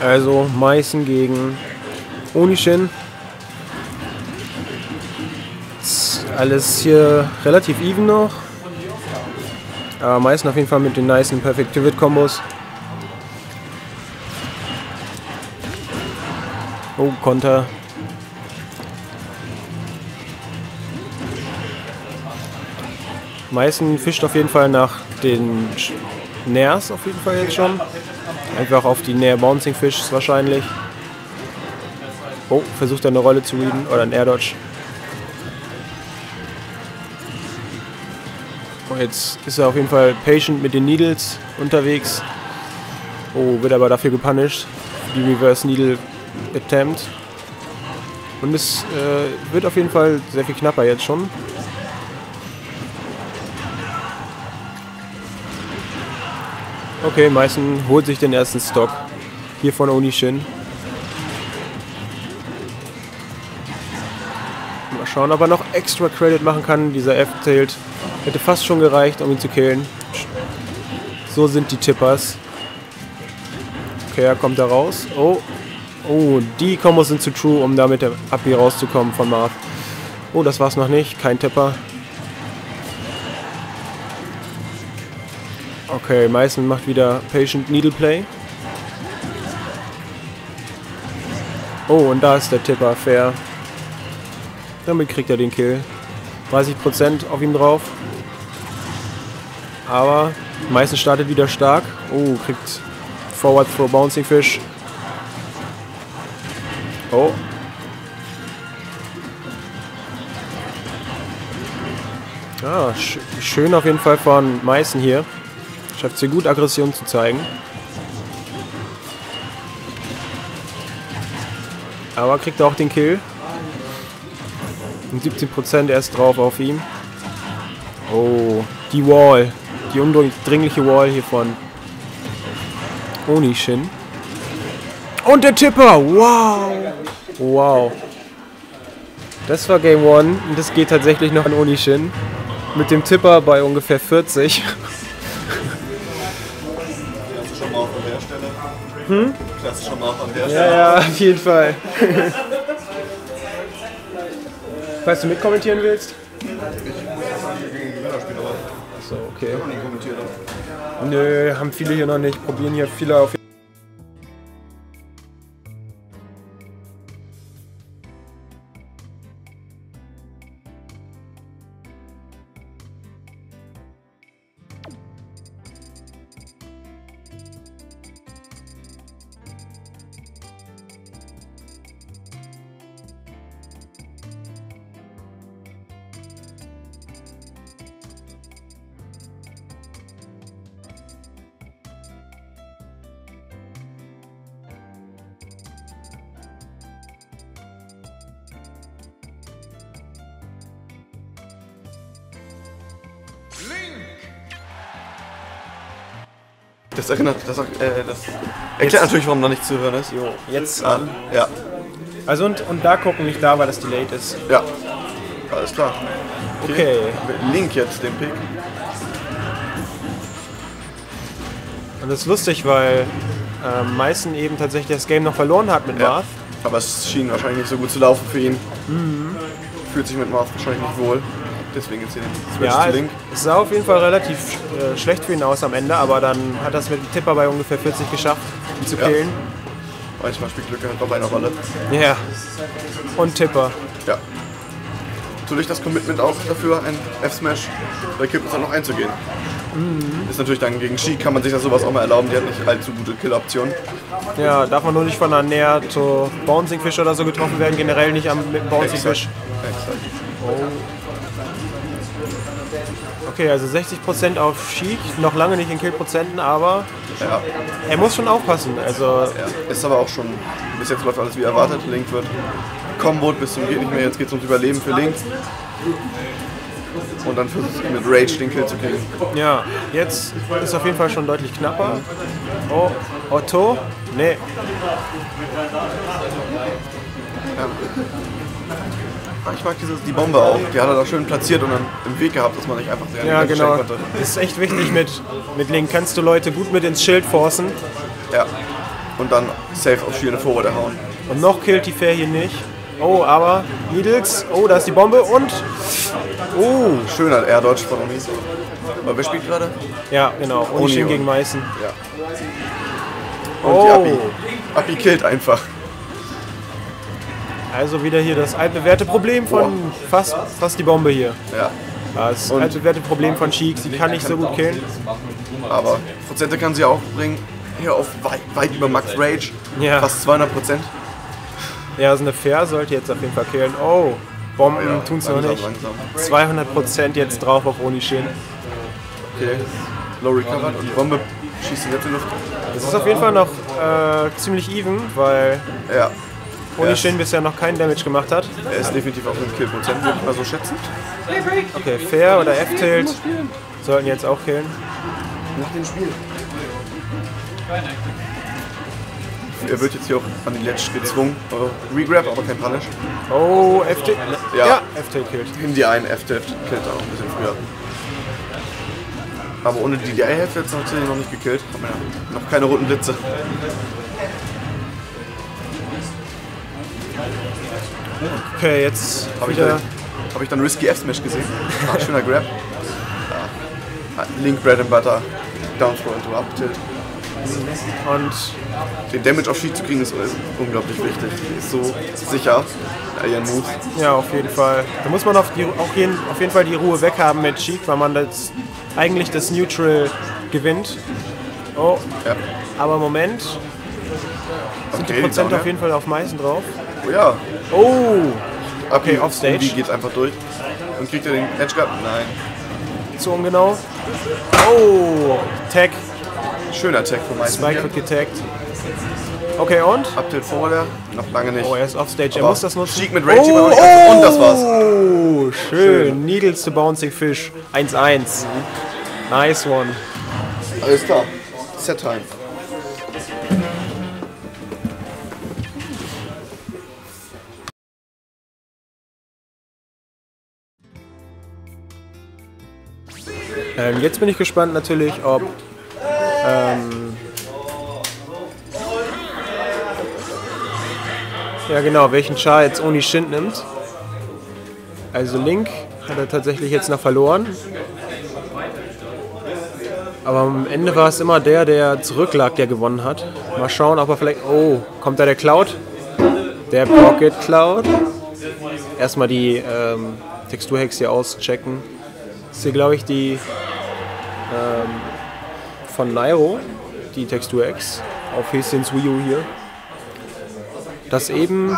Also Meißen gegen Onishin. Alles hier relativ even noch. Aber Meißen auf jeden Fall mit den nice Perfect Pivot Kombos. Oh, Konter. Meißen fischt auf jeden Fall nach den Nairs auf jeden Fall jetzt schon. Einfach auf die Nair Bouncing Fish wahrscheinlich. Oh, versucht er eine Rolle zu readen oder ein Air Dodge. Oh, jetzt ist er auf jeden Fall patient mit den Needles unterwegs. Oh, wird aber dafür gepunished. Die Reverse Needle Attempt. Und es äh, wird auf jeden Fall sehr viel knapper jetzt schon. Okay, Meißen holt sich den ersten Stock. Hier von Onishin. Mal schauen, ob er noch extra Credit machen kann. Dieser F-Tailed hätte fast schon gereicht, um ihn zu killen. So sind die Tippers. Okay, er kommt da raus. Oh, oh, die Kombos sind zu true, um damit ab hier rauszukommen von Marth. Oh, das war's noch nicht. Kein Tipper. Okay, Meißen macht wieder Patient Needle Play. Oh, und da ist der Tipper, fair. Damit kriegt er den Kill. 30% auf ihm drauf. Aber Meißen startet wieder stark. Oh, kriegt Forward Throw Bouncing Fish. Oh. Ah, sch schön auf jeden Fall von Meißen hier. Schafft sie gut, Aggression zu zeigen. Aber kriegt er auch den Kill. Und 17% erst drauf auf ihm. Oh, die Wall. Die undurchdringliche Wall hier von Onishin. Und der Tipper! Wow! Wow. Das war Game 1 und das geht tatsächlich noch an Onishin. Mit dem Tipper bei ungefähr 40. Hm? Klasse schon mal an der Ja, ja, auf jeden Fall. Falls du mitkommentieren willst? Achso, okay. Nö, haben viele hier noch nicht. Probieren hier viele auf Das erinnert, das, äh, das erklärt natürlich, warum noch nicht zu hören ist. Jo, jetzt Ah, an. ja, Also und, und da gucken, nicht da, weil das delayed ist. ja. Alles klar. Okay. Link jetzt den Pick. Und das ist lustig, weil ähm, Meißen eben tatsächlich das Game noch verloren hat mit Ja. Marth. Aber es schien wahrscheinlich nicht so gut zu laufen für ihn. Fühlt sich mit Marth wahrscheinlich nicht wohl. Deswegen jetzt hier den Switch Ja, zu Link. es sah auf jeden Fall relativ äh, schlecht für ihn aus am Ende, aber dann hat er es mit dem Tipper bei ungefähr 40 geschafft, ihn zu Ja. killen. Manchmal spielt Glück halt doch eine Rolle. Ja. Und Tipper. Ja. Natürlich das Commitment auch dafür, ein F-Smash bei Kippers dann noch einzugehen. Ist natürlich dann gegen Ski kann man sich das sowas auch mal erlauben, die hat nicht allzu gute Kill-Optionen. Ja, darf man nur nicht von einer Näher zu Bouncing Fish oder so getroffen werden, generell nicht am, mit dem Bouncing Exakt. Fish. Okay, also 60% auf Sheik, noch lange nicht in Killprozenten, aber Ja. er muss schon aufpassen. Also ja. Ist aber auch schon, bis jetzt läuft alles wie erwartet. Link wird Combo bis zum geht nicht mehr, jetzt geht es ums Überleben für Link. Und dann versucht mit Rage den Kill zu kriegen. ja, jetzt ist auf jeden Fall schon deutlich knapper. Oh, Otto? Nee. Ah, Ich mag dieses, die Bombe auch. Die hat er da schön platziert und dann im Weg gehabt, dass man nicht einfach sehr Ja, genau. konnte. Das ist echt wichtig mit, mit Link. Kannst du Leute gut mit ins Schild forcen. Ja. und dann safe auf Shield Forward hauen. Und noch killt die Fair hier nicht. Oh, aber Needles. Oh, da ist die Bombe und. Oh. Schöner Air Dodge von Oni. Aber wer spielt gerade? Ja, genau. Unishin gegen Meißen. Ja. Und Oh. die Abi. Abi killt einfach. Also wieder hier das altbewährte Problem von fast, fast die Bombe hier. Ja. Das Und- altbewährte Problem von Cheek. Sie kann nicht so gut killen. Aber Prozente kann sie auch bringen. Hier auf weit, weit über Max Rage. Ja. Fast 200 Prozent. Ja, so eine Fair sollte jetzt auf jeden Fall killen. Oh, Bomben Ja, tun's noch langsam, nicht. langsam. 200% jetzt drauf auf Onishin. Okay. Low recovered und die Bombe schießt in die Luft. Das ist auf jeden Fall noch äh, ziemlich even, weil Ja. Onishin bisher noch keinen Damage gemacht hat. Er ist definitiv auf einem Kill-Prozent, würde ich mal so schätzen. Okay, Fair oder F-Tilt sollten jetzt auch killen. Nach dem Spiel. Er wird jetzt hier auch an die Ledge gezwungen. Äh, Regrab, aber kein Punish. Oh, F-Tilt. Ja. Ja, F-Tilt killt. Nimm die ein, F-Tilt killt er auch ein bisschen früher. Aber ohne die DI-Hälfte jetzt natürlich noch nicht gekillt. Haben wir ja noch keine roten Blitze. Okay, jetzt Habe ich, hab ich dann Risky F-Smash gesehen. Ah, schöner Grab. Ja. Link Bread and Butter. Down throw into up tilt. Und Den Damage auf Sheet zu kriegen ist unglaublich wichtig. Die ist so sicher. Ja, ihren Move. ja, auf jeden Fall. Da muss man auf, die, auch jeden, auf jeden Fall die Ruhe weghaben mit Cheek, weil man das, eigentlich das Neutral gewinnt. Oh, Ja. aber Moment. Sind die Okay, Prozent down, auf jeden Fall auf Meißen drauf? Oh ja. Oh! Ab Okay, offstage. Die geht einfach durch. Und kriegt er den Edge Guard? Nein. Zu ungenau. Oh! Tag. Schöner Tag von Meißen. Spike wird getaggt. Okay, und? Uptilt Forwarder? Noch lange nicht. Oh, er ist offstage. Er Aber muss das nutzen. Cheek mit Rage nicht ganz- Und das war's. Oh, schön. Needles to Bouncing Fish. 1-1. Nice one. Alles klar. Set Time. Ähm, jetzt bin ich gespannt natürlich, ob ähm, ja genau, welchen Char jetzt Oni Shin nimmt. Also Link hat er tatsächlich jetzt noch verloren. Aber am Ende war es immer der, der zurücklag, der gewonnen hat. Mal schauen, ob er vielleicht. Oh, kommt da der Cloud? Der Pocket Cloud. Erstmal die ähm, Texturhex hier auschecken. Das ist hier, glaube ich, die ähm, von Nairo, die Textur-X, auf Häschens Wii U hier. Das eben,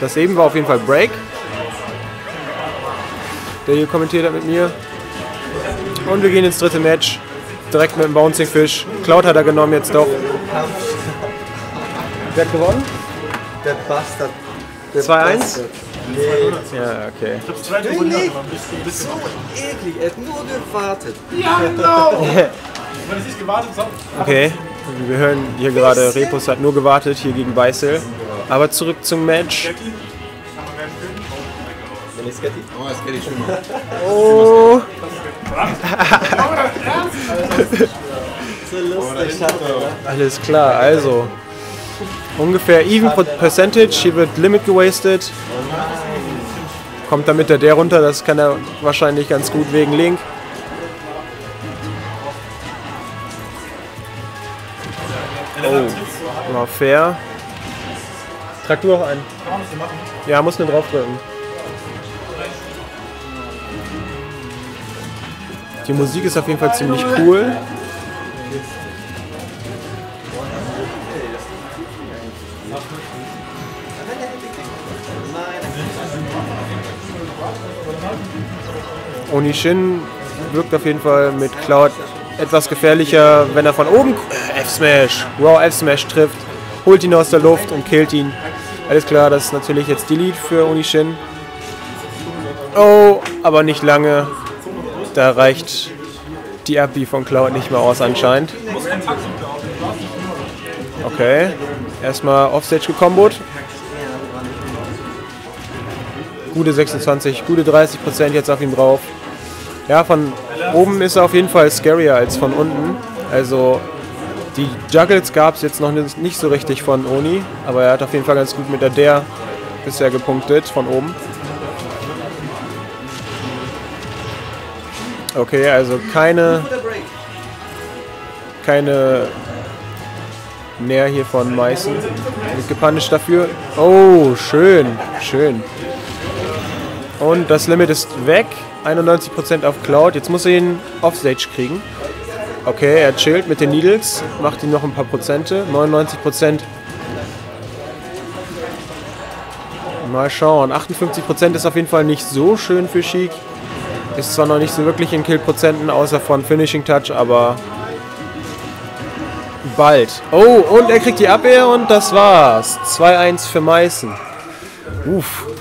das eben war auf jeden Fall Break, der hier kommentiert hat mit mir. Und wir gehen ins dritte Match, direkt mit dem Bouncing Fish. Cloud hat er genommen jetzt doch. Wer hat gewonnen? Der Bastard. Der 2-1? Nee, Ja, okay. Nicht. so eklig. Er hat nur gewartet. Okay, wir hören hier gerade, Repus hat nur gewartet hier gegen Beißel. Aber zurück zum Match. Wenn ich? Oh. Oh, So lustig, Schatten, oder? alles klar, also. Ungefähr even Percentage, hier wird Limit gewastet. Kommt damit der der runter, das kann er wahrscheinlich ganz gut wegen Link. Oh, war fair. Trag du auch ein. Ja, muss nur draufdrücken. Die Musik ist auf jeden Fall ziemlich cool. Onishin wirkt auf jeden Fall mit Cloud etwas gefährlicher, wenn er von oben äh, F-Smash, Raw F-Smash trifft, holt ihn aus der Luft und killt ihn. Alles klar, das ist natürlich jetzt Delete für Onishin. Oh, aber nicht lange. Da reicht die Abi von Cloud nicht mehr aus anscheinend. Okay, erstmal Offstage gekombot. Gute 26, gute 30% jetzt auf ihm drauf. Ja, von oben ist er auf jeden Fall scarier als von unten. Also Die Juggles gab es jetzt noch nicht so richtig von Oni, aber er hat auf jeden Fall ganz gut mit der der bisher gepunktet von oben. Okay, also keine keine Näher hier von Meißen. Gepunished dafür. Oh, schön, schön. Und das Limit ist weg. 91% auf Cloud. Jetzt muss er ihn Offstage kriegen. Okay, er chillt mit den Needles, macht ihm noch ein paar Prozente. 99%. Mal schauen. 58% ist auf jeden Fall nicht so schön für Sheik. Ist zwar noch nicht so wirklich in Kill-Prozenten, außer von Finishing Touch, aber bald. Oh, und er kriegt die Abwehr und das war's. 2-1 für Meißen. Uff.